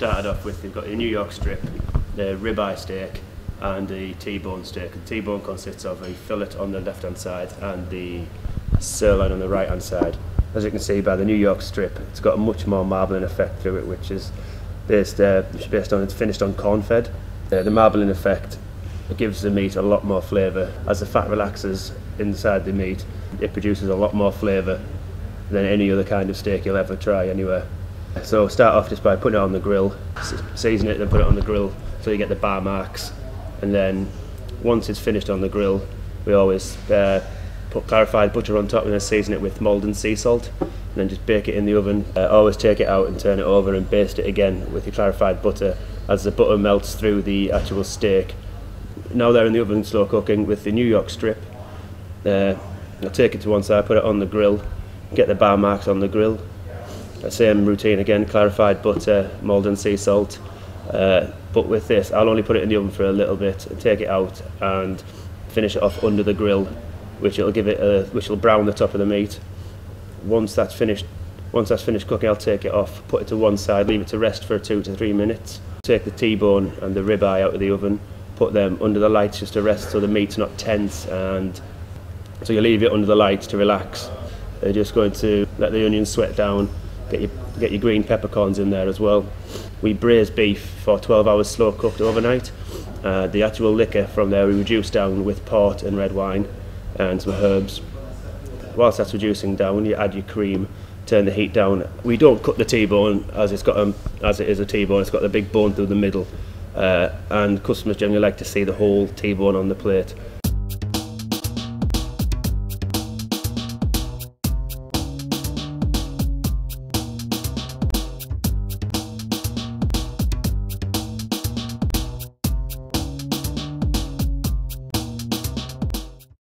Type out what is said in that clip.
started off with, you've got your New York strip, the ribeye steak, and the T-bone steak. The T-bone consists of a fillet on the left-hand side and the sirloin on the right-hand side. As you can see by the New York strip, it's got a much more marbling effect through it, which is based, uh, based on it's finished on corn-fed. Uh, the marbling effect gives the meat a lot more flavour. As the fat relaxes inside the meat, it produces a lot more flavour than any other kind of steak you'll ever try anywhere. So start off just by putting it on the grill, season it, then put it on the grill so you get the bar marks. And then once it's finished on the grill, we always uh, put clarified butter on top and then season it with Maldon sea salt. And then just bake it in the oven. Uh, always take it out and turn it over and baste it again with your clarified butter as the butter melts through the actual steak. Now they're in the oven slow cooking with the New York strip. Uh, I'll take it to one side, put it on the grill, get the bar marks on the grill, same routine again, clarified butter, Maldon sea salt. Uh, but with this, I'll only put it in the oven for a little bit and take it out and finish it off under the grill, which will give it a, which will brown the top of the meat. Once that's finished, once that's finished cooking, I'll take it off, put it to one side, leave it to rest for two to three minutes. Take the T-bone and the ribeye out of the oven, put them under the lights just to rest so the meat's not tense and so you leave it under the lights to relax. They're just going to let the onions sweat down Get your, get your green peppercorns in there as well. We braise beef for 12 hours slow cooked overnight. Uh, the actual liquor from there we reduce down with port and red wine and some herbs. Whilst that's reducing down, you add your cream, turn the heat down. We don't cut the T-bone as it's got um, as it is a T-bone. It's got the big bone through the middle, uh, and customers generally like to see the whole T-bone on the plate.